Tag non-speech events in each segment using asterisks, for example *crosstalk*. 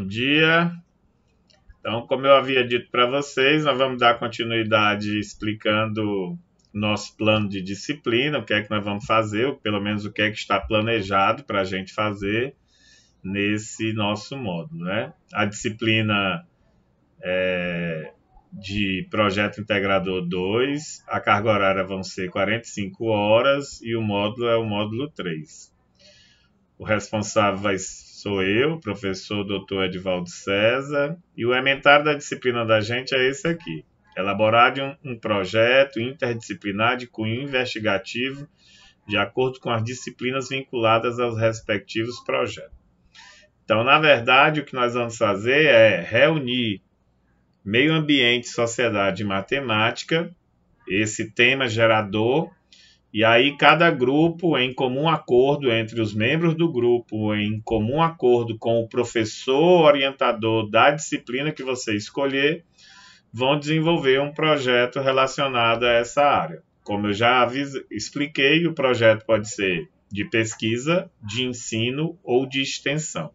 Bom dia. Então, como eu havia dito para vocês, nós vamos dar continuidade explicando nosso plano de disciplina, o que é que nós vamos fazer, pelo menos o que é que está planejado para a gente fazer nesse nosso módulo. Né? A disciplina é, de Projeto Integrador 2, a carga horária vão ser 45 horas e o módulo é o módulo 3. O responsável vai, sou eu, professor Dr. Edvaldo César, e o ementário da disciplina da gente é esse aqui. Elaborar um, um projeto interdisciplinar de cunho investigativo de acordo com as disciplinas vinculadas aos respectivos projetos. Então, na verdade, o que nós vamos fazer é reunir meio ambiente, sociedade e matemática, esse tema gerador, e aí cada grupo, em comum acordo entre os membros do grupo, em comum acordo com o professor orientador da disciplina que você escolher, vão desenvolver um projeto relacionado a essa área. Como eu já expliquei, o projeto pode ser de pesquisa, de ensino ou de extensão.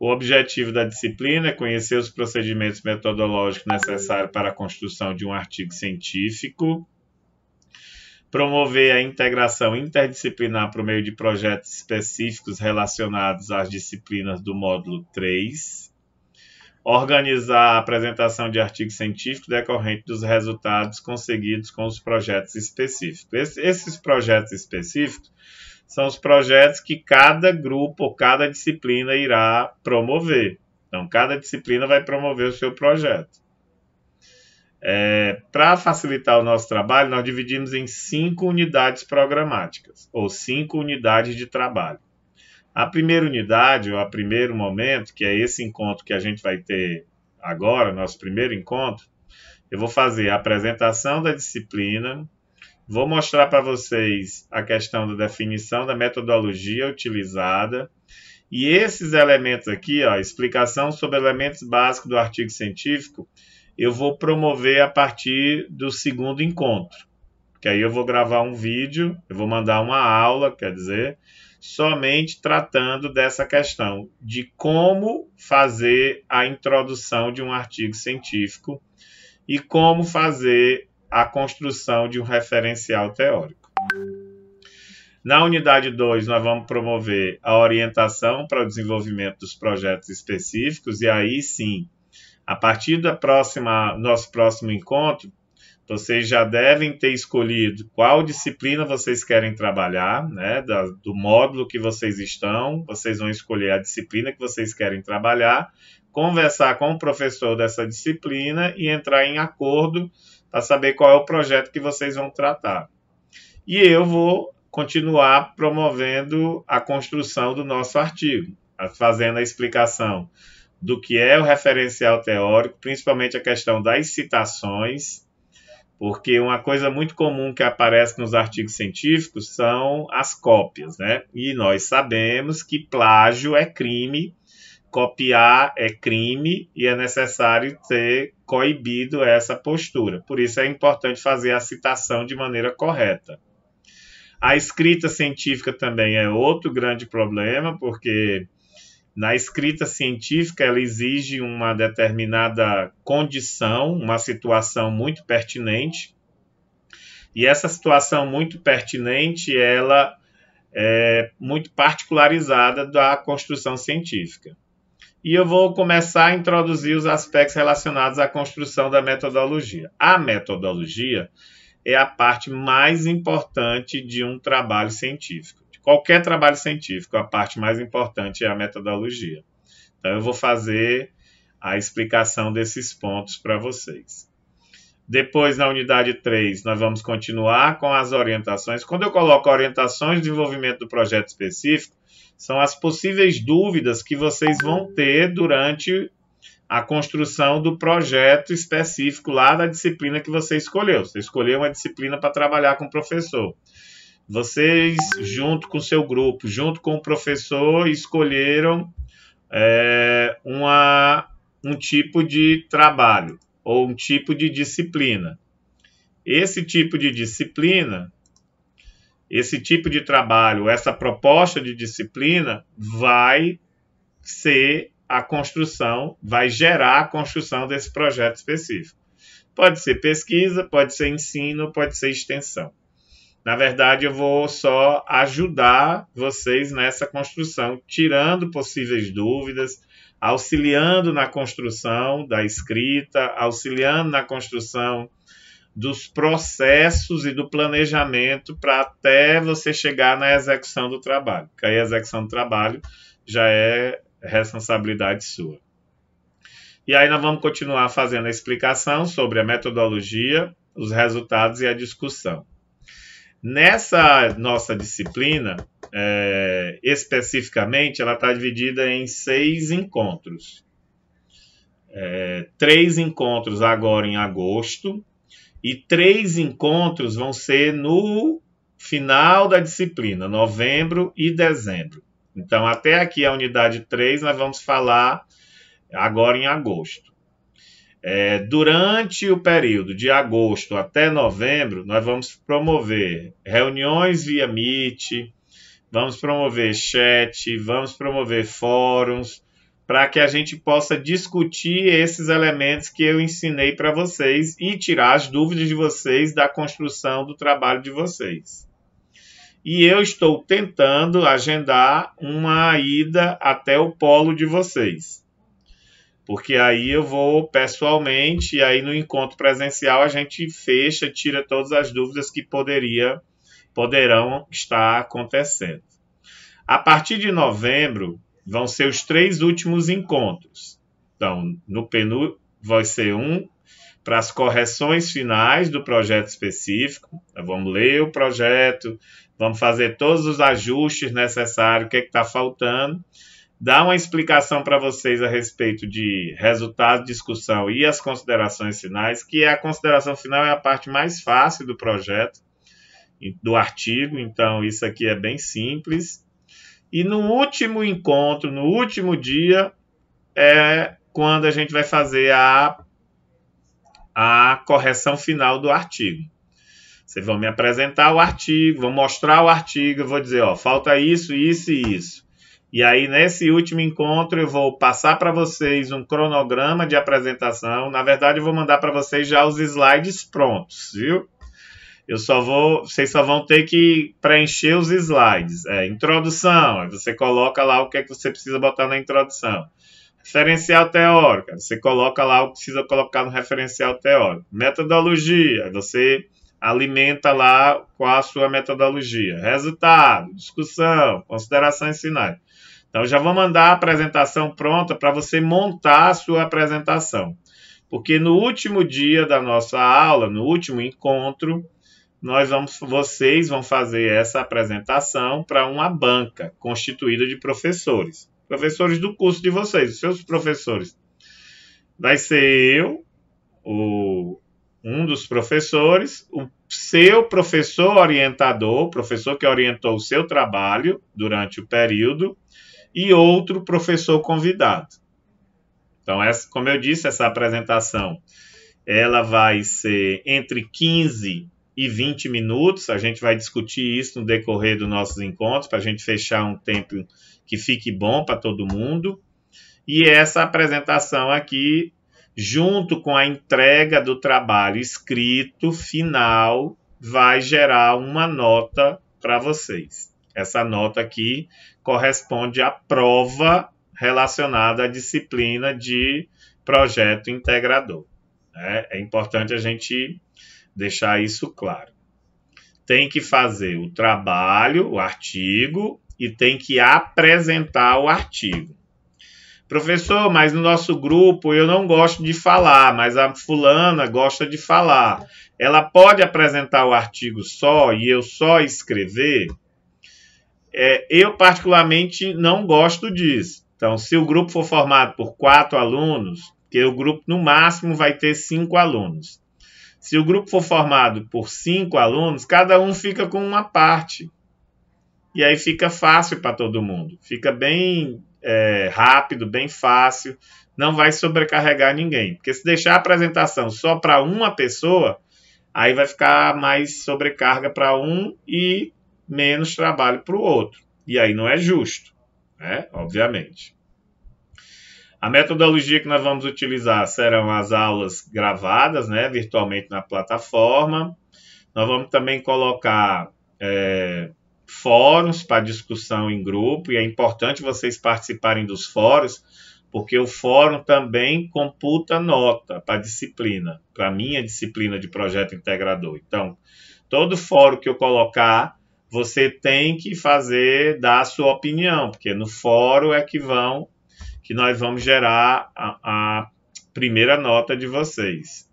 O objetivo da disciplina é conhecer os procedimentos metodológicos necessários para a construção de um artigo científico, promover a integração interdisciplinar por meio de projetos específicos relacionados às disciplinas do módulo 3, organizar a apresentação de artigos científicos decorrentes dos resultados conseguidos com os projetos específicos. Esses projetos específicos são os projetos que cada grupo ou cada disciplina irá promover. Então, cada disciplina vai promover o seu projeto. É, Para facilitar o nosso trabalho, nós dividimos em cinco unidades programáticas, ou cinco unidades de trabalho. A primeira unidade, ou a primeiro momento, que é esse encontro que a gente vai ter agora, nosso primeiro encontro, eu vou fazer a apresentação da disciplina, Vou mostrar para vocês a questão da definição da metodologia utilizada. E esses elementos aqui, ó, explicação sobre elementos básicos do artigo científico, eu vou promover a partir do segundo encontro. Que aí eu vou gravar um vídeo, eu vou mandar uma aula, quer dizer, somente tratando dessa questão de como fazer a introdução de um artigo científico e como fazer a construção de um referencial teórico. Na unidade 2, nós vamos promover a orientação para o desenvolvimento dos projetos específicos, e aí sim, a partir do nosso próximo encontro, vocês já devem ter escolhido qual disciplina vocês querem trabalhar, né, do módulo que vocês estão, vocês vão escolher a disciplina que vocês querem trabalhar, conversar com o professor dessa disciplina e entrar em acordo para saber qual é o projeto que vocês vão tratar. E eu vou continuar promovendo a construção do nosso artigo, fazendo a explicação do que é o referencial teórico, principalmente a questão das citações, porque uma coisa muito comum que aparece nos artigos científicos são as cópias, né? E nós sabemos que plágio é crime copiar é crime e é necessário ter coibido essa postura. Por isso é importante fazer a citação de maneira correta. A escrita científica também é outro grande problema, porque na escrita científica ela exige uma determinada condição, uma situação muito pertinente. E essa situação muito pertinente, ela é muito particularizada da construção científica e eu vou começar a introduzir os aspectos relacionados à construção da metodologia. A metodologia é a parte mais importante de um trabalho científico. Qualquer trabalho científico, a parte mais importante é a metodologia. Então, eu vou fazer a explicação desses pontos para vocês. Depois, na unidade 3, nós vamos continuar com as orientações. Quando eu coloco orientações de desenvolvimento do projeto específico, são as possíveis dúvidas que vocês vão ter durante a construção do projeto específico lá da disciplina que você escolheu. Você escolheu uma disciplina para trabalhar com o professor. Vocês, junto com o seu grupo, junto com o professor, escolheram é, uma, um tipo de trabalho ou um tipo de disciplina. Esse tipo de disciplina esse tipo de trabalho, essa proposta de disciplina vai ser a construção, vai gerar a construção desse projeto específico. Pode ser pesquisa, pode ser ensino, pode ser extensão. Na verdade, eu vou só ajudar vocês nessa construção, tirando possíveis dúvidas, auxiliando na construção da escrita, auxiliando na construção dos processos e do planejamento para até você chegar na execução do trabalho. Aí a execução do trabalho já é responsabilidade sua. E aí nós vamos continuar fazendo a explicação sobre a metodologia, os resultados e a discussão. Nessa nossa disciplina, é, especificamente, ela está dividida em seis encontros. É, três encontros agora em agosto e três encontros vão ser no final da disciplina, novembro e dezembro. Então, até aqui a unidade 3, nós vamos falar agora em agosto. É, durante o período de agosto até novembro, nós vamos promover reuniões via Meet, vamos promover chat, vamos promover fóruns, para que a gente possa discutir esses elementos que eu ensinei para vocês e tirar as dúvidas de vocês da construção do trabalho de vocês. E eu estou tentando agendar uma ida até o polo de vocês porque aí eu vou pessoalmente e aí no encontro presencial a gente fecha, tira todas as dúvidas que poderia, poderão estar acontecendo. A partir de novembro vão ser os três últimos encontros. Então, no PNU vai ser um para as correções finais do projeto específico. Então, vamos ler o projeto, vamos fazer todos os ajustes necessários, o que é está faltando dar uma explicação para vocês a respeito de resultado, discussão e as considerações finais, que a consideração final é a parte mais fácil do projeto, do artigo, então isso aqui é bem simples. E no último encontro, no último dia, é quando a gente vai fazer a, a correção final do artigo. Vocês vão me apresentar o artigo, vão mostrar o artigo, eu vou dizer, ó, falta isso, isso e isso. E aí, nesse último encontro, eu vou passar para vocês um cronograma de apresentação. Na verdade, eu vou mandar para vocês já os slides prontos, viu? Eu só vou, vocês só vão ter que preencher os slides. É, introdução, você coloca lá o que é que você precisa botar na introdução. Referencial teórico, você coloca lá o que precisa colocar no referencial teórico. Metodologia, você alimenta lá qual a sua metodologia. Resultado, discussão, considerações finais. Então já vou mandar a apresentação pronta para você montar a sua apresentação. Porque no último dia da nossa aula, no último encontro, nós vamos, vocês vão fazer essa apresentação para uma banca constituída de professores. Professores do curso de vocês, os seus professores. Vai ser eu, o, um dos professores, o seu professor orientador, professor que orientou o seu trabalho durante o período, e outro professor convidado. Então, essa, como eu disse, essa apresentação ela vai ser entre 15 e 20 minutos. A gente vai discutir isso no decorrer dos nossos encontros, para a gente fechar um tempo que fique bom para todo mundo. E essa apresentação aqui, junto com a entrega do trabalho escrito final, vai gerar uma nota para vocês. Essa nota aqui corresponde à prova relacionada à disciplina de projeto integrador. Né? É importante a gente deixar isso claro. Tem que fazer o trabalho, o artigo, e tem que apresentar o artigo. Professor, mas no nosso grupo eu não gosto de falar, mas a fulana gosta de falar. Ela pode apresentar o artigo só e eu só escrever? É, eu, particularmente, não gosto disso. Então, se o grupo for formado por quatro alunos, que o grupo no máximo vai ter cinco alunos. Se o grupo for formado por cinco alunos, cada um fica com uma parte. E aí fica fácil para todo mundo. Fica bem é, rápido, bem fácil. Não vai sobrecarregar ninguém. Porque se deixar a apresentação só para uma pessoa, aí vai ficar mais sobrecarga para um e menos trabalho para o outro. E aí não é justo, né? obviamente. A metodologia que nós vamos utilizar serão as aulas gravadas, né, virtualmente na plataforma. Nós vamos também colocar é, fóruns para discussão em grupo, e é importante vocês participarem dos fóruns, porque o fórum também computa nota para a disciplina, para a minha disciplina de projeto integrador. Então, todo fórum que eu colocar, você tem que fazer, dar a sua opinião, porque no fórum é que vão que nós vamos gerar a, a primeira nota de vocês.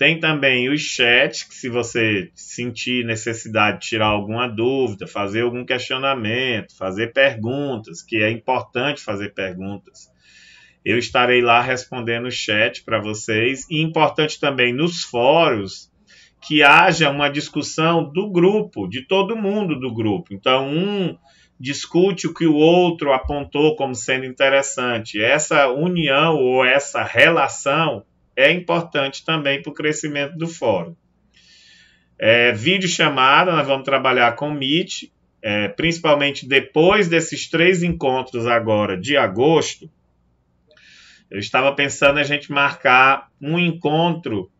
Tem também o chat, que se você sentir necessidade de tirar alguma dúvida, fazer algum questionamento, fazer perguntas, que é importante fazer perguntas. Eu estarei lá respondendo o chat para vocês. E importante também nos fóruns que haja uma discussão do grupo, de todo mundo do grupo. Então, um discute o que o outro apontou como sendo interessante. Essa união ou essa relação é importante também para o crescimento do fórum. É, vídeo chamada, nós vamos trabalhar com Meet, é, principalmente depois desses três encontros agora de agosto. Eu estava pensando a gente marcar um encontro,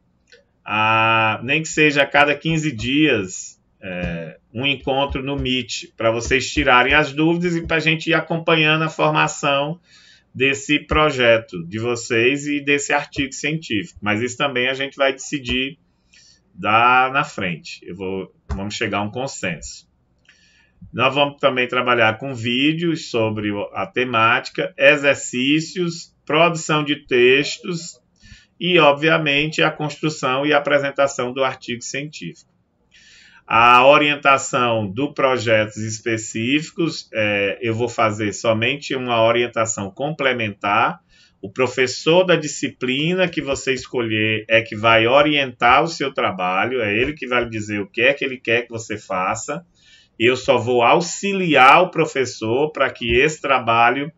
a, nem que seja a cada 15 dias, é, um encontro no Meet para vocês tirarem as dúvidas e para a gente ir acompanhando a formação desse projeto de vocês e desse artigo científico. Mas isso também a gente vai decidir dar na frente. Eu vou, vamos chegar a um consenso. Nós vamos também trabalhar com vídeos sobre a temática, exercícios, produção de textos e, obviamente, a construção e apresentação do artigo científico a orientação do projetos específicos, é, eu vou fazer somente uma orientação complementar. O professor da disciplina que você escolher é que vai orientar o seu trabalho, é ele que vai dizer o que é que ele quer que você faça. Eu só vou auxiliar o professor para que esse trabalho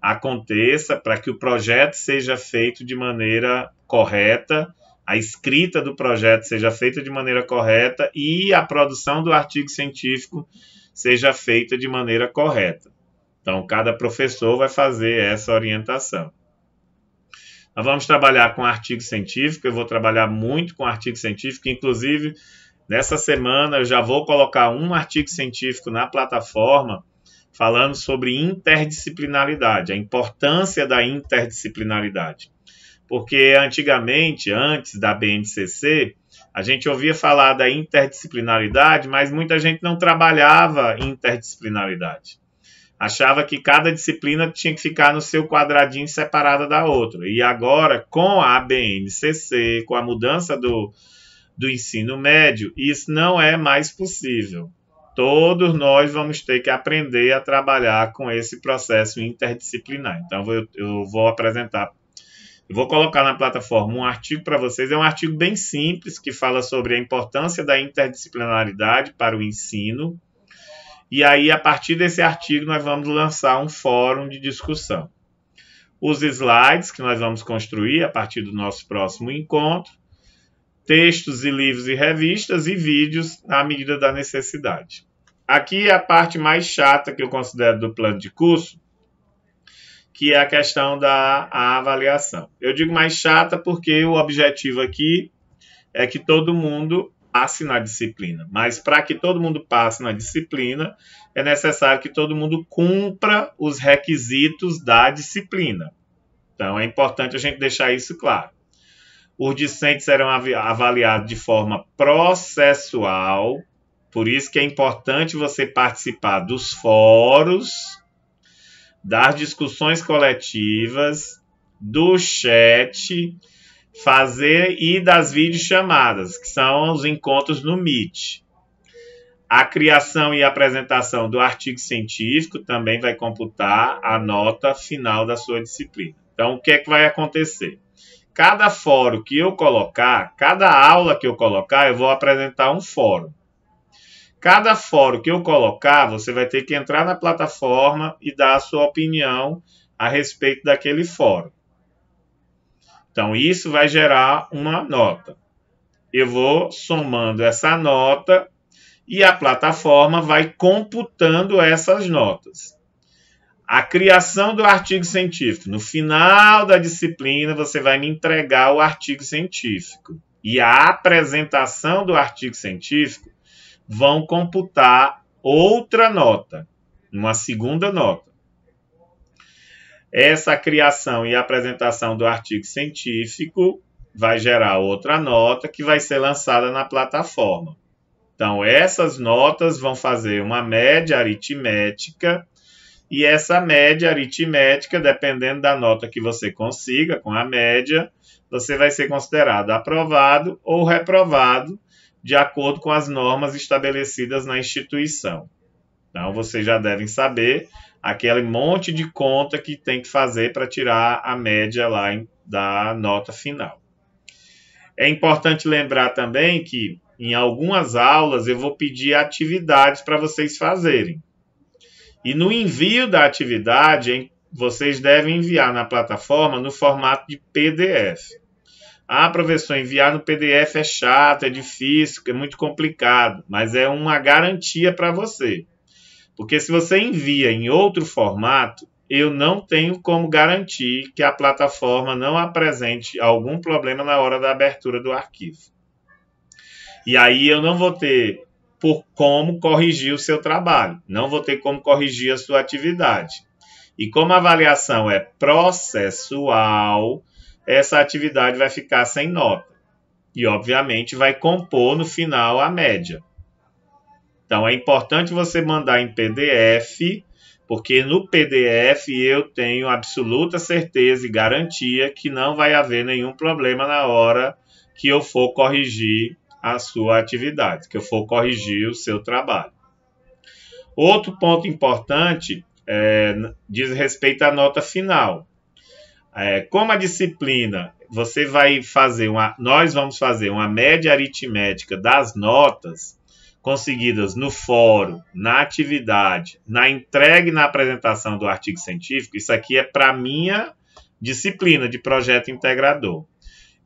aconteça, para que o projeto seja feito de maneira correta a escrita do projeto seja feita de maneira correta e a produção do artigo científico seja feita de maneira correta. Então, cada professor vai fazer essa orientação. Nós vamos trabalhar com artigo científico, eu vou trabalhar muito com artigo científico, inclusive nessa semana eu já vou colocar um artigo científico na plataforma falando sobre interdisciplinaridade, a importância da interdisciplinaridade porque antigamente, antes da BNCC, a gente ouvia falar da interdisciplinaridade, mas muita gente não trabalhava interdisciplinaridade. Achava que cada disciplina tinha que ficar no seu quadradinho separada da outra. E agora, com a BNCC, com a mudança do, do ensino médio, isso não é mais possível. Todos nós vamos ter que aprender a trabalhar com esse processo interdisciplinar. Então, eu, eu vou apresentar eu vou colocar na plataforma um artigo para vocês. É um artigo bem simples que fala sobre a importância da interdisciplinaridade para o ensino. E aí, a partir desse artigo, nós vamos lançar um fórum de discussão. Os slides que nós vamos construir a partir do nosso próximo encontro, textos e livros e revistas e vídeos à medida da necessidade. Aqui é a parte mais chata que eu considero do plano de curso, que é a questão da a avaliação. Eu digo mais chata porque o objetivo aqui é que todo mundo passe na disciplina. Mas para que todo mundo passe na disciplina, é necessário que todo mundo cumpra os requisitos da disciplina. Então é importante a gente deixar isso claro. Os discentes serão avaliados de forma processual, por isso que é importante você participar dos fóruns das discussões coletivas, do chat, fazer e das videochamadas, que são os encontros no Meet. A criação e apresentação do artigo científico também vai computar a nota final da sua disciplina. Então, o que é que vai acontecer? Cada fórum que eu colocar, cada aula que eu colocar, eu vou apresentar um fórum. Cada fórum que eu colocar, você vai ter que entrar na plataforma e dar a sua opinião a respeito daquele fórum. Então, isso vai gerar uma nota. Eu vou somando essa nota e a plataforma vai computando essas notas. a criação do artigo científico. No final da disciplina, você vai me entregar o artigo científico. E a apresentação do artigo científico vão computar outra nota, uma segunda nota. Essa criação e apresentação do artigo científico vai gerar outra nota que vai ser lançada na plataforma. Então, essas notas vão fazer uma média aritmética e essa média aritmética, dependendo da nota que você consiga com a média, você vai ser considerado aprovado ou reprovado de acordo com as normas estabelecidas na instituição. Então, vocês já devem saber aquele monte de conta que tem que fazer para tirar a média lá da nota final. É importante lembrar também que em algumas aulas eu vou pedir atividades para vocês fazerem. E no envio da atividade, vocês devem enviar na plataforma no formato de PDF. Ah, professor, enviar no PDF é chato, é difícil, é muito complicado, mas é uma garantia para você. Porque se você envia em outro formato, eu não tenho como garantir que a plataforma não apresente algum problema na hora da abertura do arquivo. E aí eu não vou ter por como corrigir o seu trabalho, não vou ter como corrigir a sua atividade. E como a avaliação é processual, essa atividade vai ficar sem nota. E, obviamente, vai compor no final a média. Então, é importante você mandar em PDF, porque no PDF eu tenho absoluta certeza e garantia que não vai haver nenhum problema na hora que eu for corrigir a sua atividade, que eu for corrigir o seu trabalho. Outro ponto importante é, diz respeito à nota final. É, como a disciplina, você vai fazer uma, nós vamos fazer uma média aritmética das notas conseguidas no fórum, na atividade, na entrega e na apresentação do artigo científico. Isso aqui é para minha disciplina de projeto integrador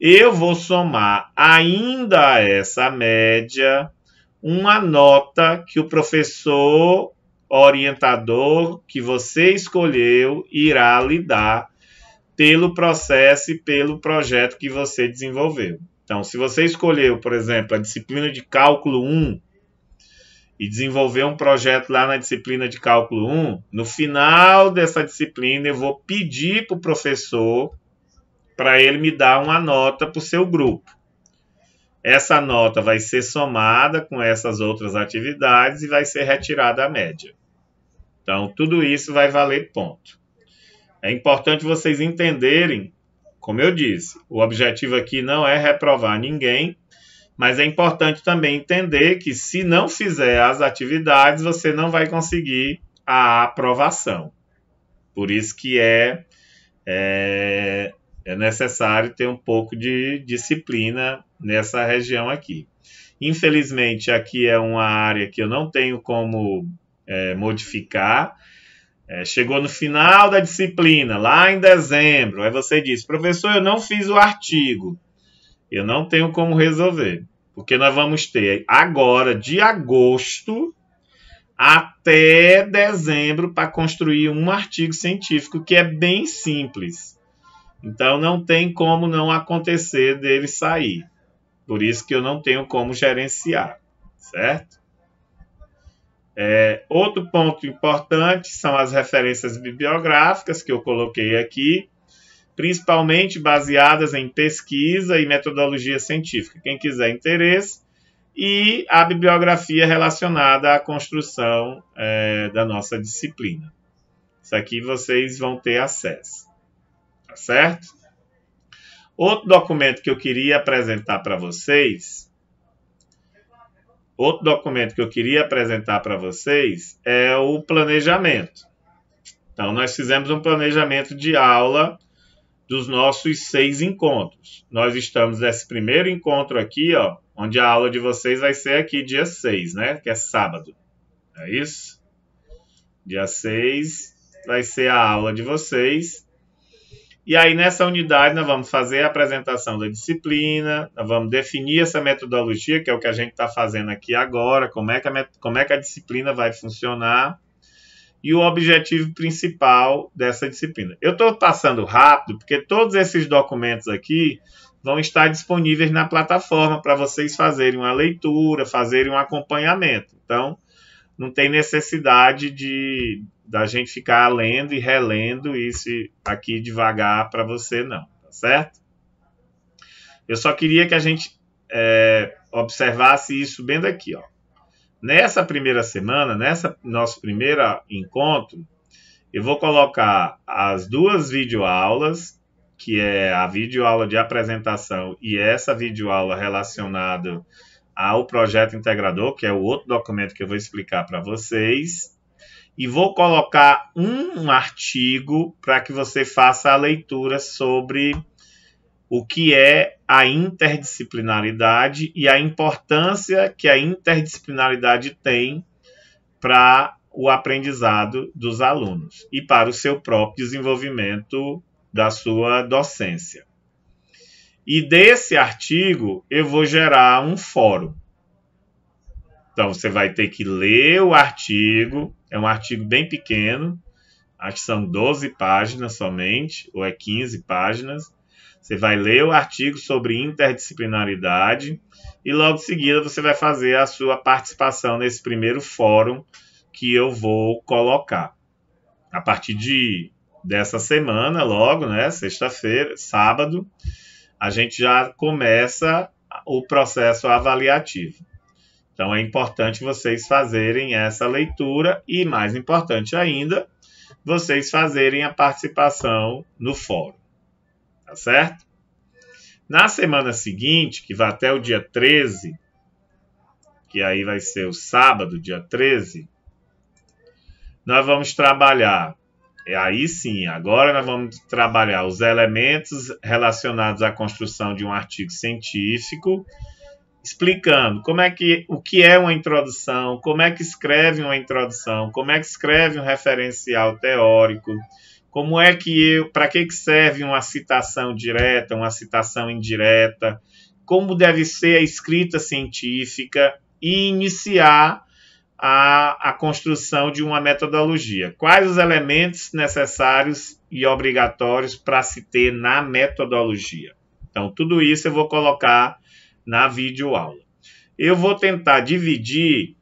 eu vou somar ainda a essa média uma nota que o professor orientador que você escolheu irá lhe dar pelo processo e pelo projeto que você desenvolveu. Então, se você escolheu, por exemplo, a disciplina de cálculo 1 e desenvolveu um projeto lá na disciplina de cálculo 1, no final dessa disciplina eu vou pedir para o professor para ele me dar uma nota para o seu grupo. Essa nota vai ser somada com essas outras atividades e vai ser retirada a média. Então, tudo isso vai valer ponto. É importante vocês entenderem, como eu disse, o objetivo aqui não é reprovar ninguém, mas é importante também entender que se não fizer as atividades, você não vai conseguir a aprovação. Por isso que é, é é necessário ter um pouco de disciplina nessa região aqui. Infelizmente, aqui é uma área que eu não tenho como é, modificar. É, chegou no final da disciplina, lá em dezembro, aí você diz, professor, eu não fiz o artigo. Eu não tenho como resolver, porque nós vamos ter agora, de agosto até dezembro, para construir um artigo científico que é bem simples. Então não tem como não acontecer dele sair. Por isso que eu não tenho como gerenciar, certo? É, outro ponto importante são as referências bibliográficas que eu coloquei aqui, principalmente baseadas em pesquisa e metodologia científica. Quem quiser interesse, e a bibliografia relacionada à construção é, da nossa disciplina. Isso aqui vocês vão ter acesso. Tá certo? Outro documento que eu queria apresentar para vocês, outro documento que eu queria apresentar para vocês é o planejamento. Então, nós fizemos um planejamento de aula dos nossos seis encontros. Nós estamos nesse primeiro encontro aqui, ó, onde a aula de vocês vai ser aqui dia 6, né? Que é sábado. É isso? Dia 6 vai ser a aula de vocês. E aí, nessa unidade, nós vamos fazer a apresentação da disciplina, nós vamos definir essa metodologia, que é o que a gente está fazendo aqui agora, como é, que a, como é que a disciplina vai funcionar. e o objetivo principal dessa disciplina. Eu estou passando rápido porque todos esses documentos aqui vão estar disponíveis na plataforma para vocês fazerem uma leitura, fazerem um acompanhamento. Então, não tem necessidade de da gente ficar lendo e relendo isso aqui devagar para você, não, tá certo? Eu só queria que a gente é, observasse isso bem daqui, ó. Nessa primeira semana, nessa nosso primeiro encontro, eu vou colocar as duas videoaulas, que é a videoaula de apresentação e essa videoaula relacionada ao projeto integrador, que é o outro documento que eu vou explicar para vocês. E vou colocar um artigo para que você faça a leitura sobre o que é a interdisciplinaridade e a importância que a interdisciplinaridade tem para o aprendizado dos alunos e para o seu próprio desenvolvimento da sua docência. E desse artigo eu vou gerar um fórum. Então você vai ter que ler o artigo, é um artigo bem pequeno, acho que são 12 páginas somente, ou é 15 páginas. Você vai ler o artigo sobre interdisciplinaridade e logo em seguida você vai fazer a sua participação nesse primeiro fórum que eu vou colocar. A partir de dessa semana, logo, né, sexta-feira, sábado, a gente já começa o processo avaliativo. Então é importante vocês fazerem essa leitura e, mais importante ainda, vocês fazerem a participação no fórum tá certo? Na semana seguinte, que vai até o dia 13, que aí vai ser o sábado, dia 13, nós vamos trabalhar, e aí sim, agora nós vamos trabalhar os elementos relacionados à construção de um artigo científico, explicando como é que o que é uma introdução, como é que escreve uma introdução, como é que escreve um referencial teórico, como é que eu, para que serve uma citação direta, uma citação indireta? Como deve ser a escrita científica e iniciar a, a construção de uma metodologia? Quais os elementos necessários e obrigatórios para se ter na metodologia? Então, tudo isso eu vou colocar na videoaula. Eu vou tentar dividir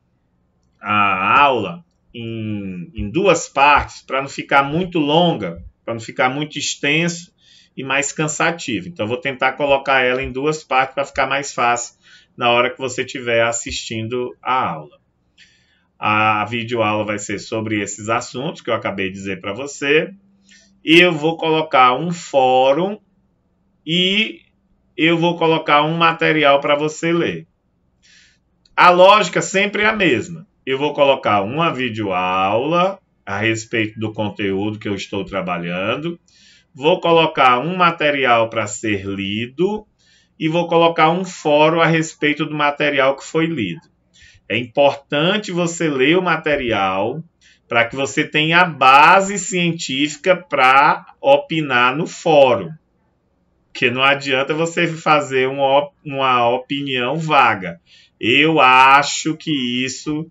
a aula em, em duas partes para não ficar muito longa, para não ficar muito extenso e mais cansativo. Então, vou tentar colocar ela em duas partes para ficar mais fácil na hora que você estiver assistindo a aula. A videoaula vai ser sobre esses assuntos que eu acabei de dizer para você. E eu vou colocar um fórum e eu vou colocar um material para você ler. A lógica sempre é a mesma eu vou colocar uma videoaula a respeito do conteúdo que eu estou trabalhando, vou colocar um material para ser lido e vou colocar um fórum a respeito do material que foi lido. É importante você ler o material para que você tenha a base científica para opinar no fórum. Porque não adianta você fazer uma, uma opinião vaga. Eu acho que isso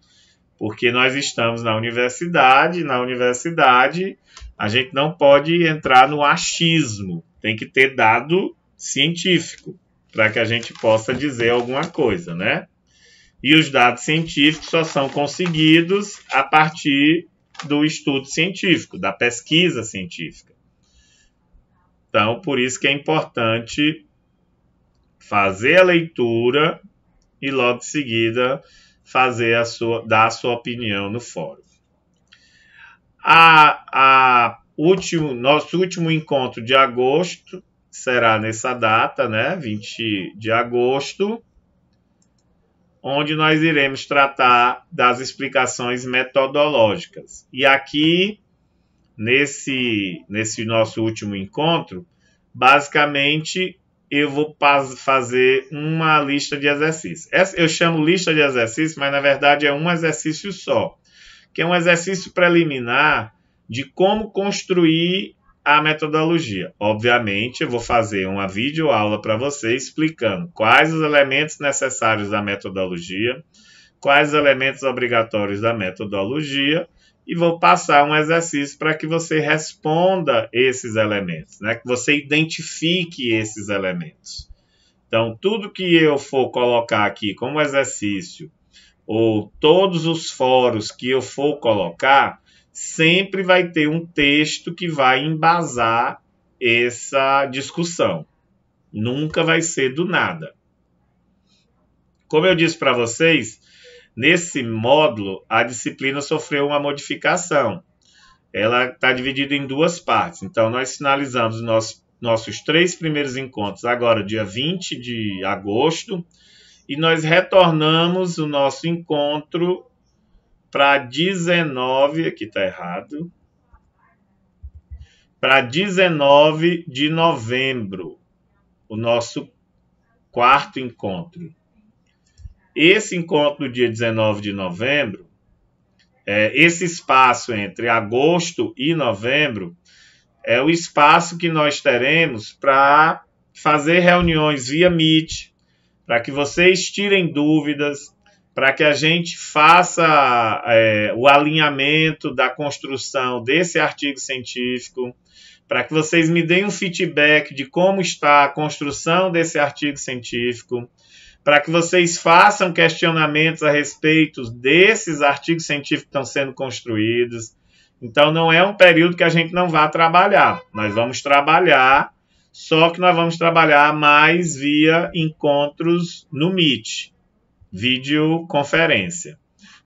porque nós estamos na universidade, na universidade a gente não pode entrar no achismo, tem que ter dado científico para que a gente possa dizer alguma coisa, né? E os dados científicos só são conseguidos a partir do estudo científico, da pesquisa científica. Então, por isso que é importante fazer a leitura e logo em seguida fazer a sua, dar a sua opinião no fórum. A, a último, nosso último encontro de agosto será nessa data, né, 20 de agosto, onde nós iremos tratar das explicações metodológicas. E aqui, nesse, nesse nosso último encontro, basicamente eu vou fazer uma lista de exercícios. Eu chamo lista de exercícios, mas na verdade é um exercício só, que é um exercício preliminar de como construir a metodologia. Obviamente, eu vou fazer uma videoaula para você explicando quais os elementos necessários da metodologia, quais os elementos obrigatórios da metodologia e vou passar um exercício para que você responda esses elementos, né? que você identifique esses elementos. Então, tudo que eu for colocar aqui como exercício, ou todos os fóruns que eu for colocar, sempre vai ter um texto que vai embasar essa discussão. Nunca vai ser do nada. Como eu disse para vocês, nesse módulo a disciplina sofreu uma modificação. Ela está dividida em duas partes. Então, nós finalizamos nosso, nossos três primeiros encontros agora, dia 20 de agosto, e nós retornamos o nosso encontro para 19, aqui está errado, para 19 de novembro, o nosso quarto encontro. Esse encontro do dia 19 de novembro, é, esse espaço entre agosto e novembro, é o espaço que nós teremos para fazer reuniões via Meet, para que vocês tirem dúvidas, para que a gente faça é, o alinhamento da construção desse artigo científico, para que vocês me deem um feedback de como está a construção desse artigo científico, para que vocês façam questionamentos a respeito desses artigos científicos que estão sendo construídos. Então, não é um período que a gente não vá trabalhar. Nós vamos trabalhar, só que nós vamos trabalhar mais via encontros no Meet, videoconferência,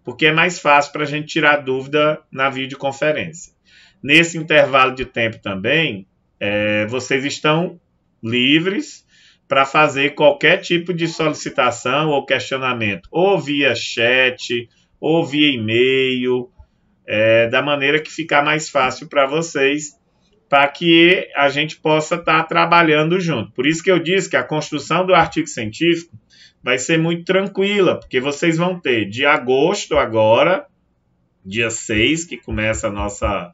porque é mais fácil para a gente tirar dúvida na videoconferência. Nesse intervalo de tempo também, é, vocês estão livres para fazer qualquer tipo de solicitação ou questionamento, ou via chat, ou via e-mail, é, da maneira que ficar mais fácil para vocês, para que a gente possa estar tá trabalhando junto. Por isso que eu disse que a construção do artigo científico vai ser muito tranquila, porque vocês vão ter de agosto agora, dia 6, que começa a nossa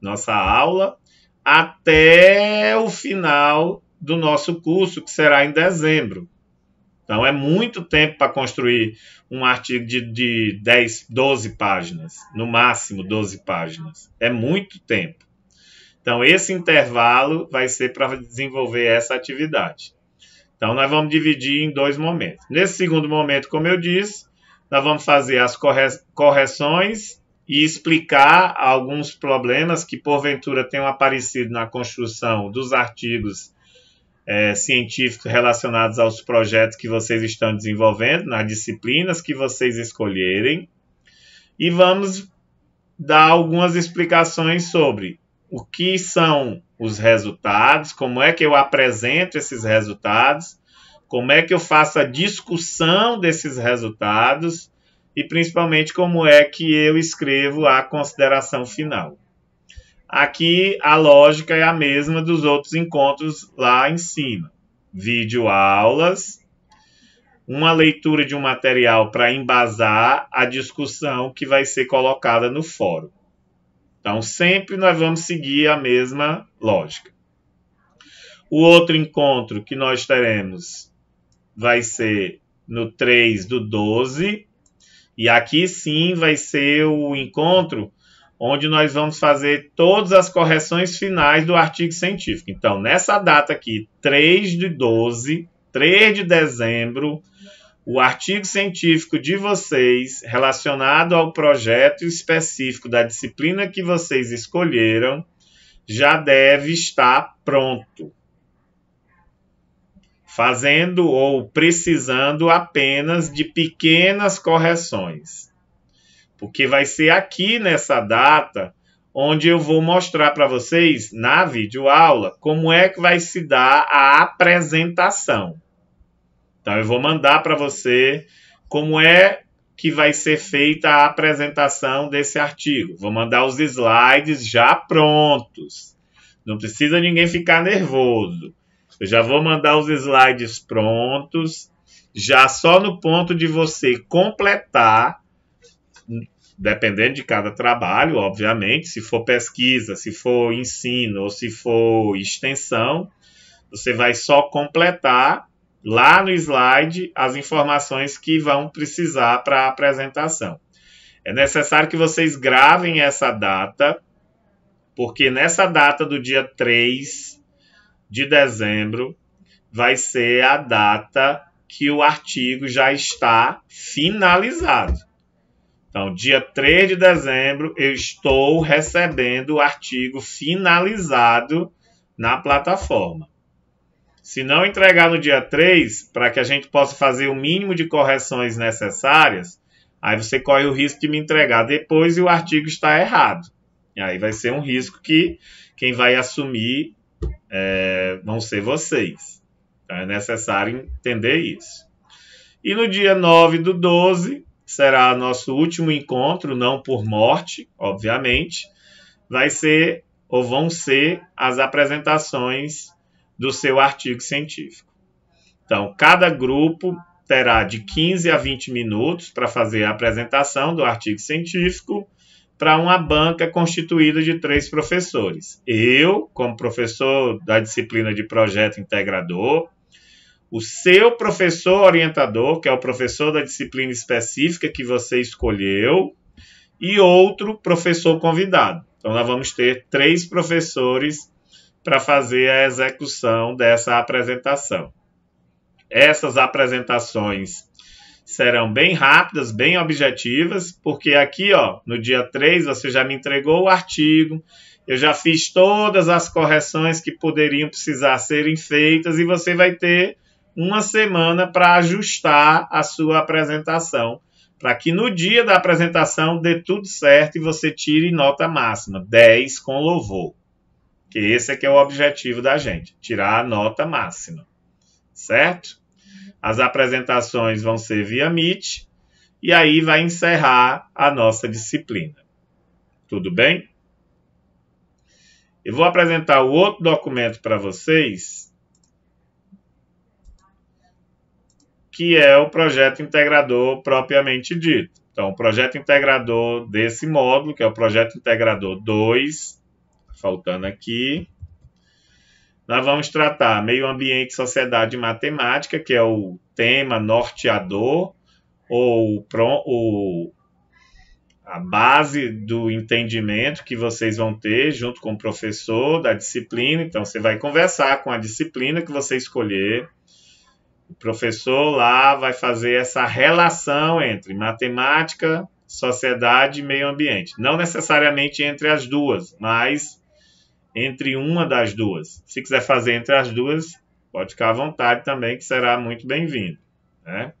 nossa aula, até o final do nosso curso, que será em dezembro. Então, é muito tempo para construir um artigo de, de 10, 12 páginas, no máximo 12 páginas. É muito tempo. Então, esse intervalo vai ser para desenvolver essa atividade. Então, nós vamos dividir em dois momentos. Nesse segundo momento, como eu disse, nós vamos fazer as correções e explicar alguns problemas que porventura tenham aparecido na construção dos artigos é, científicos relacionados aos projetos que vocês estão desenvolvendo, nas disciplinas que vocês escolherem, e vamos dar algumas explicações sobre o que são os resultados, como é que eu apresento esses resultados, como é que eu faço a discussão desses resultados e principalmente como é que eu escrevo a consideração final. Aqui a lógica é a mesma dos outros encontros lá em cima. Vídeo aulas, uma leitura de um material para embasar a discussão que vai ser colocada no fórum. Então, sempre nós vamos seguir a mesma lógica. O outro encontro que nós teremos vai ser no 3 do 12, e aqui sim vai ser o encontro onde nós vamos fazer todas as correções finais do artigo científico. Então, nessa data aqui, 3 de 12, 3 de dezembro, o artigo científico de vocês relacionado ao projeto específico da disciplina que vocês escolheram já deve estar pronto fazendo ou precisando apenas de pequenas correções. Porque vai ser aqui nessa data onde eu vou mostrar para vocês na videoaula como é que vai se dar a apresentação. Então eu vou mandar para você como é que vai ser feita a apresentação desse artigo. Vou mandar os slides já prontos. Não precisa ninguém ficar nervoso. Eu já vou mandar os slides prontos, já só no ponto de você completar, dependendo de cada trabalho, obviamente, se for pesquisa, se for ensino ou se for extensão, você vai só completar lá no slide as informações que vão precisar para a apresentação. É necessário que vocês gravem essa data, porque nessa data do dia 3 de dezembro vai ser a data que o artigo já está finalizado. Então, dia 3 de dezembro, eu estou recebendo o artigo finalizado na plataforma. Se não entregar no dia 3, para que a gente possa fazer o mínimo de correções necessárias, aí você corre o risco de me entregar depois e o artigo está errado. E aí vai ser um risco que quem vai assumir é, vão ser vocês. Então é necessário entender isso. E no dia 9 do 12 será nosso último encontro, não por morte, obviamente. Vai ser ou vão ser as apresentações do seu artigo científico. Então, cada grupo terá de 15 a 20 minutos para fazer a apresentação do artigo científico para uma banca constituída de três professores. Eu, como professor da disciplina de projeto integrador, o seu professor orientador, que é o professor da disciplina específica que você escolheu, e outro professor convidado. Então, nós vamos ter três professores para fazer a execução dessa apresentação. Essas apresentações serão bem rápidas, bem objetivas, porque aqui, ó, no dia 3, você já me entregou o artigo, eu já fiz todas as correções que poderiam precisar serem feitas e você vai ter uma semana para ajustar a sua apresentação, para que no dia da apresentação dê tudo certo e você tire nota máxima, 10 com louvor. Que esse é que é o objetivo da gente, tirar a nota máxima. Certo? As apresentações vão ser via Meet e aí vai encerrar a nossa disciplina. Tudo bem? Eu vou apresentar o outro documento para vocês, que é o projeto integrador propriamente dito. Então, o projeto integrador desse módulo, que é o projeto integrador 2, faltando aqui, nós vamos tratar meio ambiente, sociedade e matemática, que é o tema norteador, ou o, a base do entendimento que vocês vão ter junto com o professor da disciplina. Então, você vai conversar com a disciplina que você escolher o professor lá vai fazer essa relação entre matemática, sociedade e meio ambiente. Não necessariamente entre as duas, mas entre uma das duas. Se quiser fazer entre as duas, pode ficar à vontade também, que será muito bem-vindo. Né?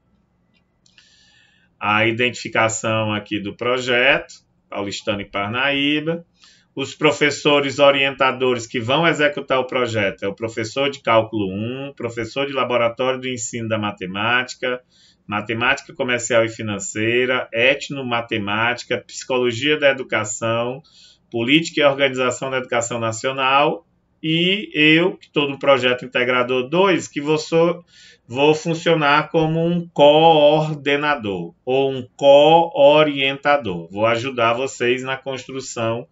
A identificação aqui do projeto, Paulistano e Parnaíba os professores orientadores que vão executar o projeto é o professor de cálculo 1, professor de laboratório do ensino da matemática, matemática comercial e financeira, etnomatemática, psicologia da educação, política e organização da educação nacional e eu, que estou no projeto integrador 2, que vou, sou, vou funcionar como um coordenador ou um co-orientador. Vou ajudar vocês na construção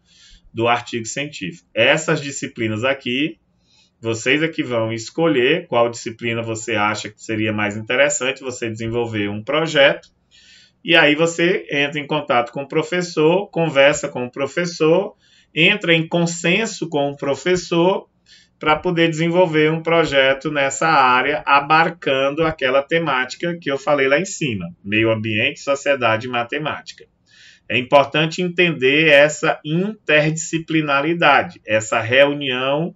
do artigo científico. Essas disciplinas aqui, vocês é vão escolher qual disciplina você acha que seria mais interessante você desenvolver um projeto. E aí você entra em contato com o professor, conversa com o professor, entra em consenso com o professor para poder desenvolver um projeto nessa área, abarcando aquela temática que eu falei lá em cima: meio ambiente, sociedade e matemática. É importante entender essa interdisciplinaridade, essa reunião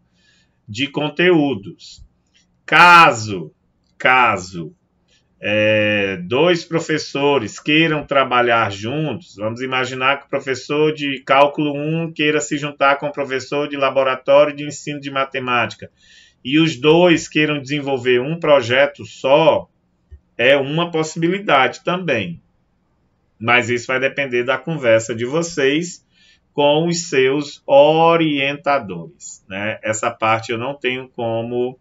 de conteúdos. Caso, caso é, dois professores queiram trabalhar juntos, vamos imaginar que o professor de cálculo 1 queira se juntar com o professor de laboratório de ensino de matemática e os dois queiram desenvolver um projeto só, é uma possibilidade também. Mas isso vai depender da conversa de vocês com os seus orientadores. Né? Essa parte eu não tenho como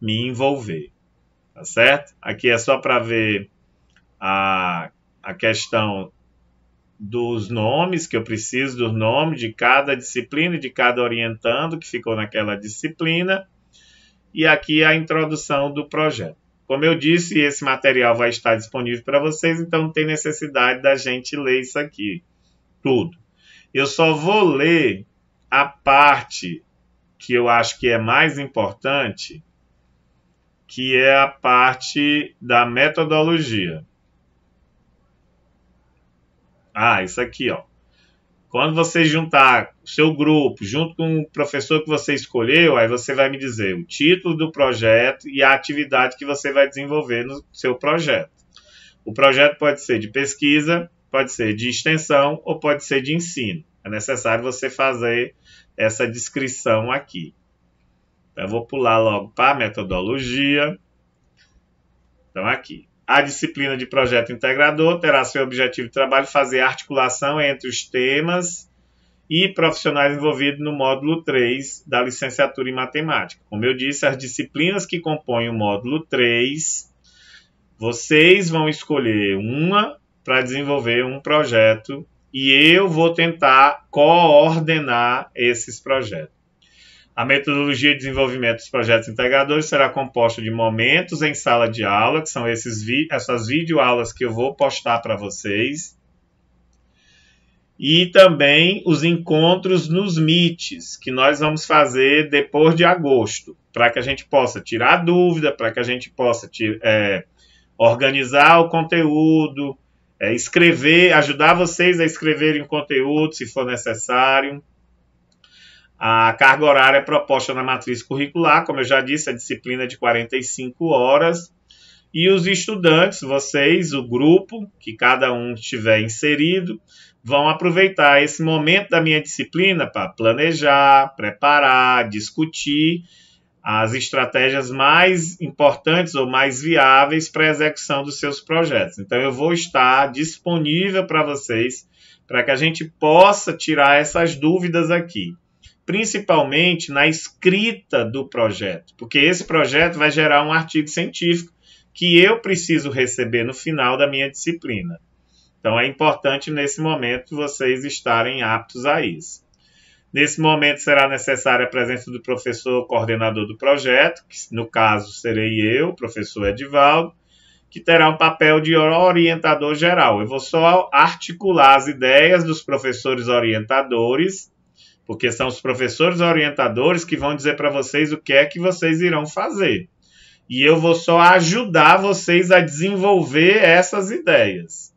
me envolver. Tá certo? Aqui é só para ver a, a questão dos nomes, que eu preciso dos nomes de cada disciplina e de cada orientando que ficou naquela disciplina. E aqui a introdução do projeto. Como eu disse, esse material vai estar disponível para vocês, então não tem necessidade da gente ler isso aqui. Tudo. Eu só vou ler a parte que eu acho que é mais importante, que é a parte da metodologia. Ah, isso aqui, ó. Quando você juntar o seu grupo junto com o professor que você escolheu, aí você vai me dizer o título do projeto e a atividade que você vai desenvolver no seu projeto. O projeto pode ser de pesquisa, pode ser de extensão ou pode ser de ensino. É necessário você fazer essa descrição aqui. Então, eu vou pular logo para a metodologia. Então, aqui. A disciplina de projeto integrador terá seu objetivo de trabalho fazer articulação entre os temas e profissionais envolvidos no módulo 3 da licenciatura em matemática. Como eu disse, as disciplinas que compõem o módulo 3, vocês vão escolher uma para desenvolver um projeto e eu vou tentar coordenar esses projetos. A metodologia de desenvolvimento dos projetos integradores será composta de momentos em sala de aula, que são esses essas videoaulas que eu vou postar para vocês, e também os encontros nos Meets, que nós vamos fazer depois de agosto, para que a gente possa tirar dúvida, para que a gente possa é, organizar o conteúdo, é, escrever, ajudar vocês a escreverem conteúdo se for necessário. A carga horária é proposta na matriz curricular, como eu já disse, a disciplina é de 45 horas. E os estudantes, vocês, o grupo, que cada um estiver inserido, vão aproveitar esse momento da minha disciplina para planejar, preparar, discutir as estratégias mais importantes ou mais viáveis para a execução dos seus projetos. Então, eu vou estar disponível para vocês para que a gente possa tirar essas dúvidas aqui principalmente na escrita do projeto, porque esse projeto vai gerar um artigo científico que eu preciso receber no final da minha disciplina. Então é importante nesse momento vocês estarem aptos a isso. Nesse momento será necessária a presença do professor coordenador do projeto, que no caso serei eu, professor Edivaldo, que terá um papel de orientador geral. Eu vou só articular as ideias dos professores orientadores porque são os professores orientadores que vão dizer para vocês o que é que vocês irão fazer. E eu vou só ajudar vocês a desenvolver essas ideias.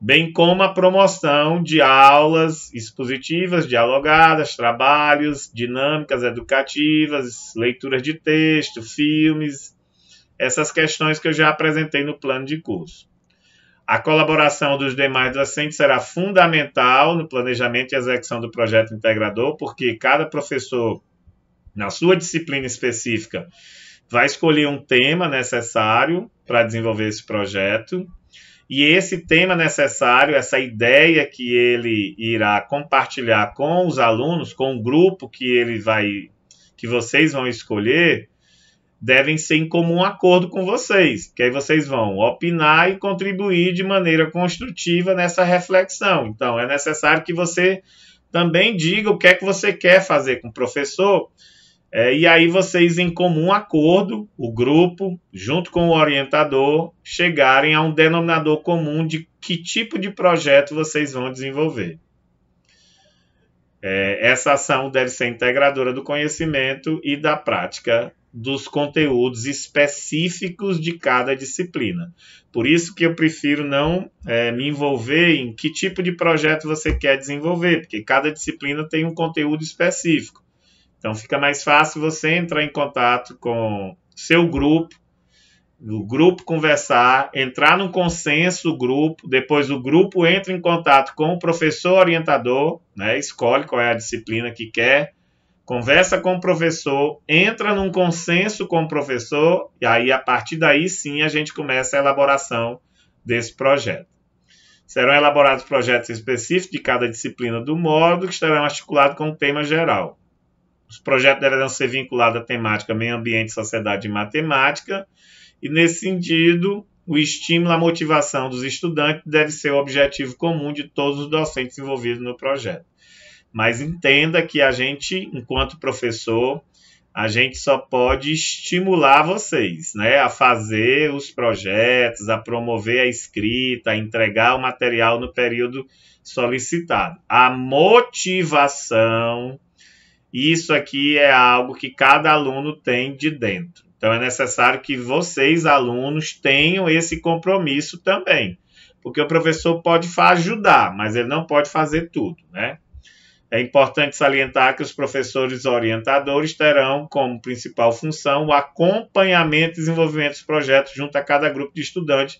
Bem como a promoção de aulas expositivas, dialogadas, trabalhos, dinâmicas educativas, leituras de texto, filmes, essas questões que eu já apresentei no plano de curso. A colaboração dos demais docentes será fundamental no planejamento e execução do projeto integrador, porque cada professor, na sua disciplina específica, vai escolher um tema necessário para desenvolver esse projeto. E esse tema necessário, essa ideia que ele irá compartilhar com os alunos, com o grupo que ele vai que vocês vão escolher, devem ser em comum acordo com vocês, que aí vocês vão opinar e contribuir de maneira construtiva nessa reflexão. Então, é necessário que você também diga o que é que você quer fazer com o professor, é, e aí vocês, em comum acordo, o grupo, junto com o orientador, chegarem a um denominador comum de que tipo de projeto vocês vão desenvolver. É, essa ação deve ser integradora do conhecimento e da prática dos conteúdos específicos de cada disciplina. Por isso que eu prefiro não é, me envolver em que tipo de projeto você quer desenvolver, porque cada disciplina tem um conteúdo específico. Então fica mais fácil você entrar em contato com seu grupo, o grupo conversar, entrar num consenso grupo, depois o grupo entra em contato com o professor orientador, né, escolhe qual é a disciplina que quer, conversa com o professor, entra num consenso com o professor, e aí a partir daí sim a gente começa a elaboração desse projeto. Serão elaborados projetos específicos de cada disciplina do módulo, que estarão articulados com o tema geral. Os projetos deverão ser vinculados à temática meio ambiente, sociedade e matemática, e nesse sentido, o estímulo à motivação dos estudantes deve ser o objetivo comum de todos os docentes envolvidos no projeto mas entenda que a gente, enquanto professor, a gente só pode estimular vocês, né, a fazer os projetos, a promover a escrita, a entregar o material no período solicitado. A motivação, isso aqui é algo que cada aluno tem de dentro. Então é necessário que vocês, alunos, tenham esse compromisso também. Porque o professor pode ajudar, mas ele não pode fazer tudo, né? É importante salientar que os professores orientadores terão como principal função o acompanhamento e desenvolvimento dos projetos junto a cada grupo de estudantes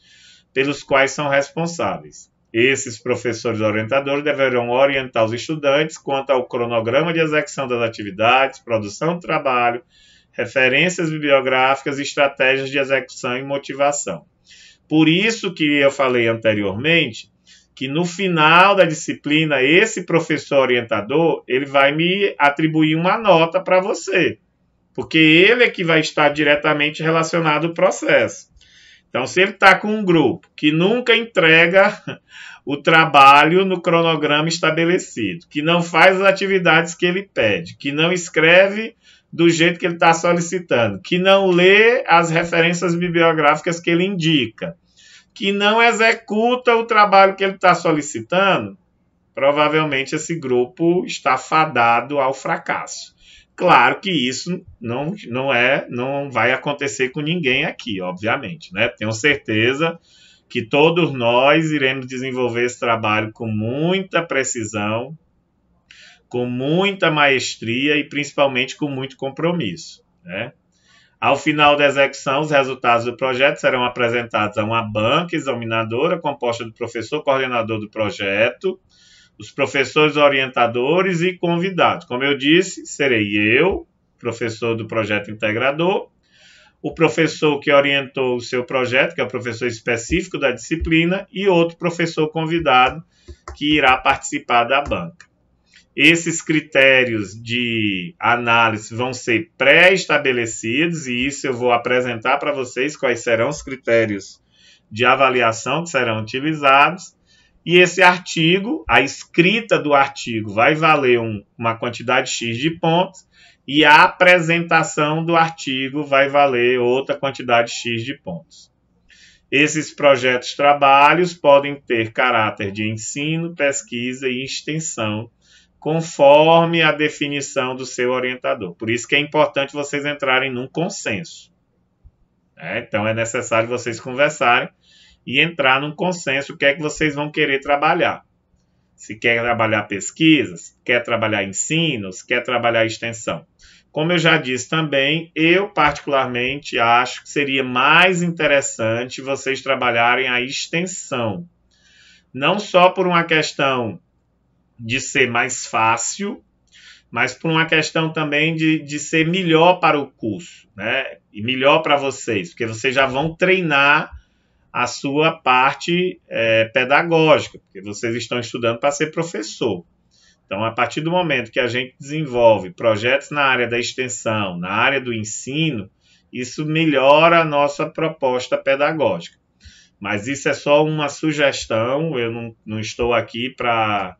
pelos quais são responsáveis. Esses professores orientadores deverão orientar os estudantes quanto ao cronograma de execução das atividades, produção do trabalho, referências bibliográficas, estratégias de execução e motivação. Por isso que eu falei anteriormente que no final da disciplina esse professor orientador ele vai me atribuir uma nota para você, porque ele é que vai estar diretamente relacionado ao processo. Então, se ele está com um grupo que nunca entrega *laughs* o trabalho no cronograma estabelecido, que não faz as atividades que ele pede, que não escreve do jeito que ele está solicitando, que não lê as referências bibliográficas que ele indica, que não executa o trabalho que ele está solicitando, provavelmente esse grupo está fadado ao fracasso. Claro que isso não, não é, não vai acontecer com ninguém aqui, obviamente, né? Tenho certeza que todos nós iremos desenvolver esse trabalho com muita precisão, com muita maestria e principalmente com muito compromisso, né? Ao final da execução, os resultados do projeto serão apresentados a uma banca examinadora composta do professor coordenador do projeto, os professores orientadores e convidados. Como eu disse, serei eu, professor do projeto integrador, o professor que orientou o seu projeto, que é o professor específico da disciplina, e outro professor convidado que irá participar da banca. Esses critérios de análise vão ser pré-estabelecidos e isso eu vou apresentar para vocês quais serão os critérios de avaliação que serão utilizados. E esse artigo, a escrita do artigo vai valer um, uma quantidade X de pontos e a apresentação do artigo vai valer outra quantidade X de pontos. Esses projetos trabalhos podem ter caráter de ensino, pesquisa e extensão conforme a definição do seu orientador. Por isso que é importante vocês entrarem num consenso. Né? Então é necessário vocês conversarem e entrar num consenso o que é que vocês vão querer trabalhar. Se quer trabalhar pesquisas, quer trabalhar ensino, se quer trabalhar extensão. Como eu já disse também, eu particularmente acho que seria mais interessante vocês trabalharem a extensão. Não só por uma questão de ser mais fácil, mas por uma questão também de, de ser melhor para o curso, né? E melhor para vocês, porque vocês já vão treinar a sua parte é, pedagógica, porque vocês estão estudando para ser professor. Então, a partir do momento que a gente desenvolve projetos na área da extensão, na área do ensino, isso melhora a nossa proposta pedagógica. Mas isso é só uma sugestão, eu não, não estou aqui para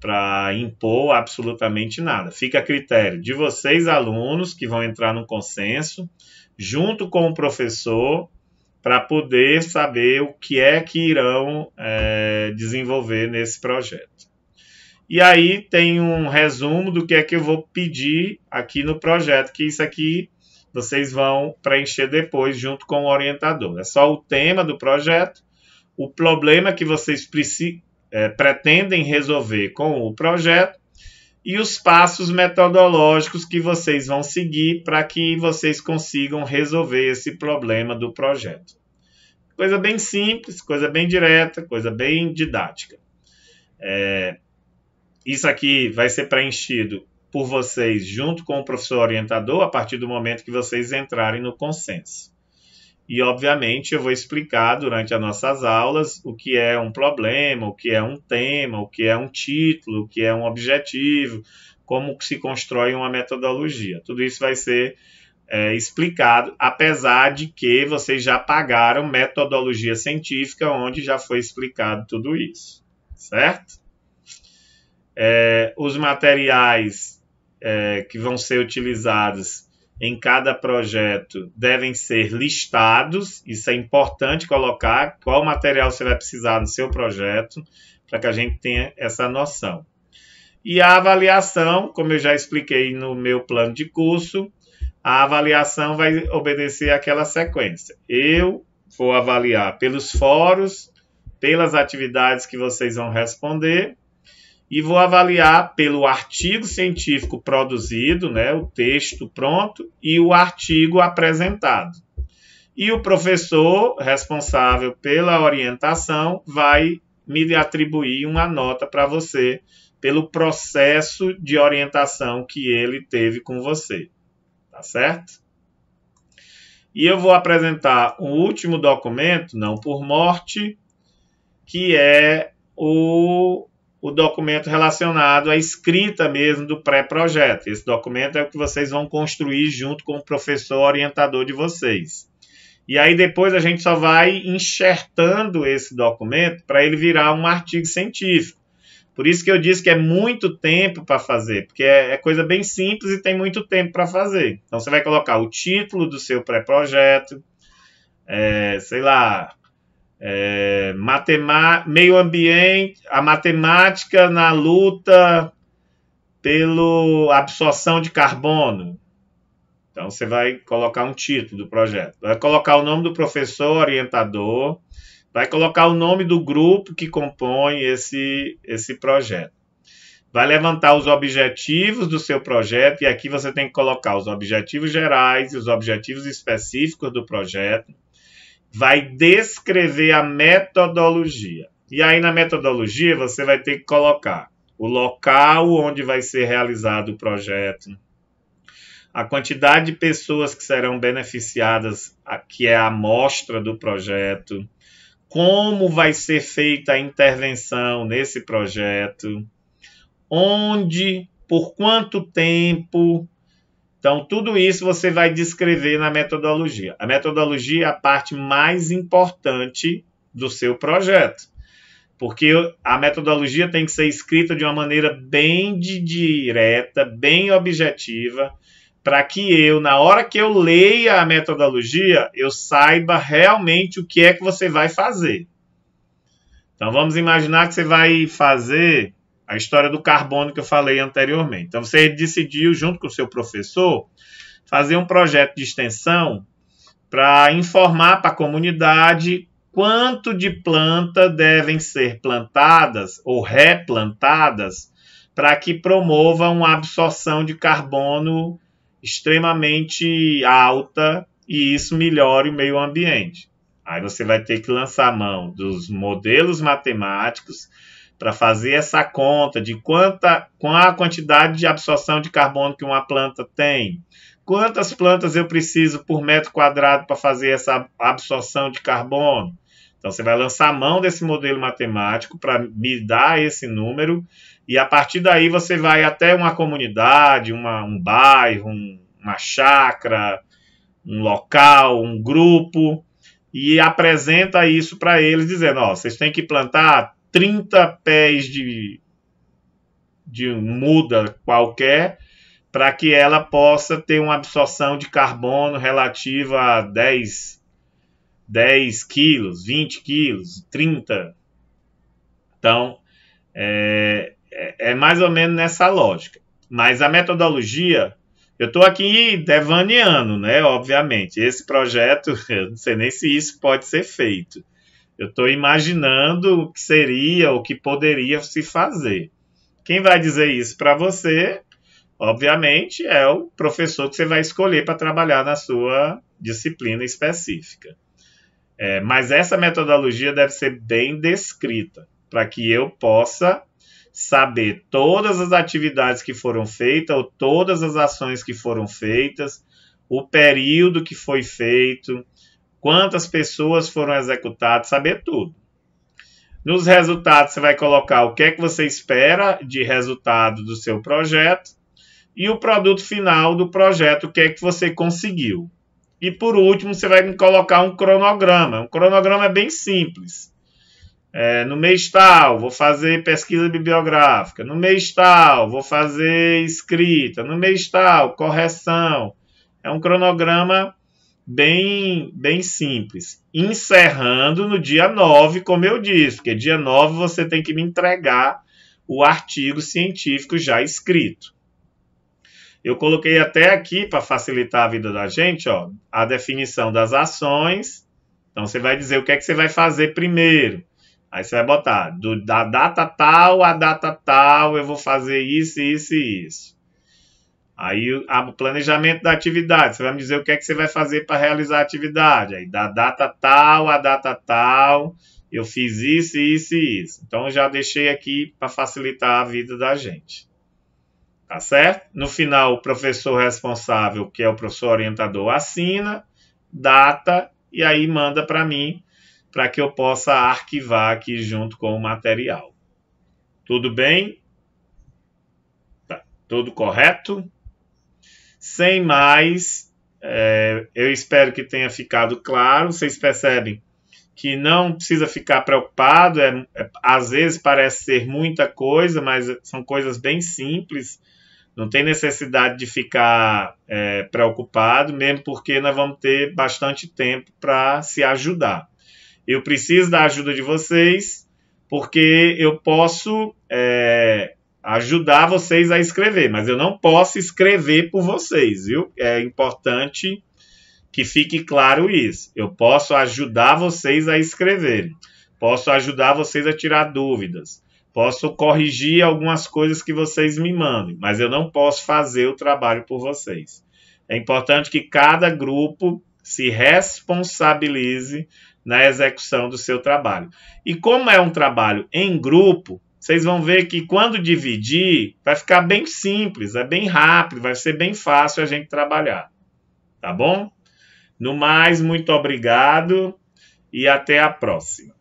para impor absolutamente nada. Fica a critério de vocês, alunos, que vão entrar no consenso, junto com o professor, para poder saber o que é que irão é, desenvolver nesse projeto. E aí tem um resumo do que é que eu vou pedir aqui no projeto, que isso aqui vocês vão preencher depois junto com o orientador. É só o tema do projeto, o problema que vocês precisam é, pretendem resolver com o projeto e os passos metodológicos que vocês vão seguir para que vocês consigam resolver esse problema do projeto. Coisa bem simples, coisa bem direta, coisa bem didática. É, isso aqui vai ser preenchido por vocês junto com o professor orientador a partir do momento que vocês entrarem no consenso. E, obviamente, eu vou explicar durante as nossas aulas o que é um problema, o que é um tema, o que é um título, o que é um objetivo, como se constrói uma metodologia. Tudo isso vai ser é, explicado, apesar de que vocês já pagaram metodologia científica, onde já foi explicado tudo isso, certo? É, os materiais é, que vão ser utilizados em cada projeto devem ser listados. Isso é importante colocar qual material você vai precisar no seu projeto, para que a gente tenha essa noção. E a avaliação, como eu já expliquei no meu plano de curso, a avaliação vai obedecer àquela sequência. Eu vou avaliar pelos fóruns, pelas atividades que vocês vão responder e vou avaliar pelo artigo científico produzido, né, o texto pronto e o artigo apresentado. E o professor responsável pela orientação vai me atribuir uma nota para você pelo processo de orientação que ele teve com você. Tá certo? E eu vou apresentar um último documento, não por morte, que é o o documento relacionado à escrita mesmo do pré-projeto. Esse documento é o que vocês vão construir junto com o professor orientador de vocês. E aí depois a gente só vai enxertando esse documento para ele virar um artigo científico. Por isso que eu disse que é muito tempo para fazer, porque é, é, coisa bem simples e tem muito tempo para fazer. Então você vai colocar o título do seu pré-projeto, é, sei lá, é, meio ambiente, a matemática na luta pela absorção de carbono. Então você vai colocar um título do projeto, vai colocar o nome do professor orientador, vai colocar o nome do grupo que compõe esse, esse projeto. Vai levantar os objetivos do seu projeto, e aqui você tem que colocar os objetivos gerais e os objetivos específicos do projeto vai descrever a metodologia. E aí na metodologia você vai ter que colocar o local onde vai ser realizado o projeto, a quantidade de pessoas que serão beneficiadas, que é a amostra do projeto, como vai ser feita a intervenção nesse projeto, onde, por quanto tempo, então, tudo isso você vai descrever na metodologia. A metodologia é a parte mais importante do seu projeto, porque a metodologia tem que ser escrita de uma maneira bem direta, bem objetiva, para que eu, na hora que eu leia a metodologia, eu saiba realmente o que é que você vai fazer. Então, vamos imaginar que você vai fazer a história do carbono que eu falei anteriormente. Então você decidiu, junto com o seu professor, fazer um projeto de extensão para informar para a comunidade quanto de planta devem ser plantadas ou replantadas para que promova uma absorção de carbono extremamente alta e isso melhore o meio ambiente. Aí você vai ter que lançar mão dos modelos matemáticos para fazer essa conta de quanta, qual a quantidade de absorção de carbono que uma planta tem, quantas plantas eu preciso por metro quadrado para fazer essa absorção de carbono. Então você vai lançar a mão desse modelo matemático para me dar esse número e a partir daí você vai até uma comunidade, uma, um bairro, um, uma chácara, um local, um grupo e apresenta isso para eles dizendo, ó, vocês têm que plantar 30 pés de, de muda qualquer para que ela possa ter uma absorção de carbono relativa a 10, 10 quilos, 20 quilos, 30. Então, é, é, é mais ou menos nessa lógica. Mas a metodologia, eu estou aqui devaneando, né? Obviamente. Esse projeto, *laughs* eu não sei nem se isso pode ser feito. Eu estou imaginando o que seria, o que poderia se fazer. Quem vai dizer isso para você, obviamente, é o professor que você vai escolher para trabalhar na sua disciplina específica. É, mas essa metodologia deve ser bem descrita para que eu possa saber todas as atividades que foram feitas ou todas as ações que foram feitas, o período que foi feito, quantas pessoas foram executadas, saber tudo. Nos resultados, você vai colocar o que é que você espera de resultado do seu projeto e o produto final do projeto, o que é que você conseguiu. E por último, você vai colocar um cronograma. Um cronograma é bem simples. É, no mês tal, vou fazer pesquisa bibliográfica. No mês tal, vou fazer escrita. No mês tal, correção. É um cronograma bem, bem simples. Encerrando no dia 9, como eu disse, porque dia 9 você tem que me entregar o artigo científico já escrito. Eu coloquei até aqui, para facilitar a vida da gente, ó, a definição das ações. Então, você vai dizer o que é que você vai fazer primeiro. Aí você vai botar, do, da data tal a data tal, eu vou fazer isso, isso e isso. Aí o planejamento da atividade, você vai me dizer o que é que você vai fazer para realizar a atividade. Aí da data tal a data tal, eu fiz isso, isso e isso. Então já deixei aqui para facilitar a vida da gente. Tá certo? No final, o professor responsável, que é o professor orientador, assina, data e aí manda para mim para que eu possa arquivar aqui junto com o material. Tudo bem? Tá. Tudo correto? Sem mais, é, eu espero que tenha ficado claro. Vocês percebem que não precisa ficar preocupado. É, é, às vezes parece ser muita coisa, mas são coisas bem simples. Não tem necessidade de ficar é, preocupado, mesmo porque nós vamos ter bastante tempo para se ajudar. Eu preciso da ajuda de vocês, porque eu posso é, ajudar vocês a escrever, mas eu não posso escrever por vocês, viu? É importante que fique claro isso. Eu posso ajudar vocês a escreverem, posso ajudar vocês a tirar dúvidas, posso corrigir algumas coisas que vocês me mandem, mas eu não posso fazer o trabalho por vocês. É importante que cada grupo se responsabilize na execução do seu trabalho. E como é um trabalho em grupo, vocês vão ver que quando dividir, vai ficar bem simples, é bem rápido, vai ser bem fácil a gente trabalhar. Tá bom? No mais, muito obrigado e até a próxima.